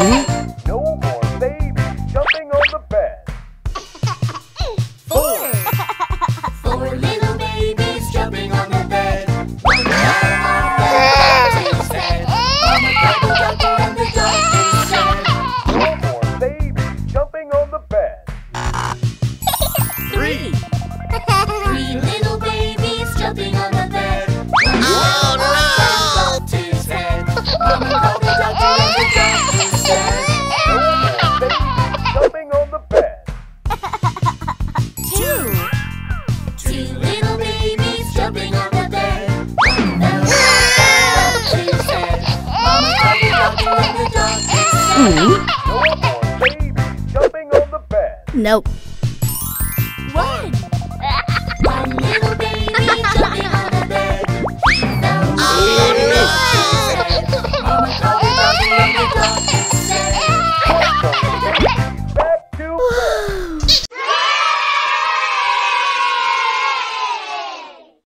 嗯。No more babies jumping on the bed. Nope.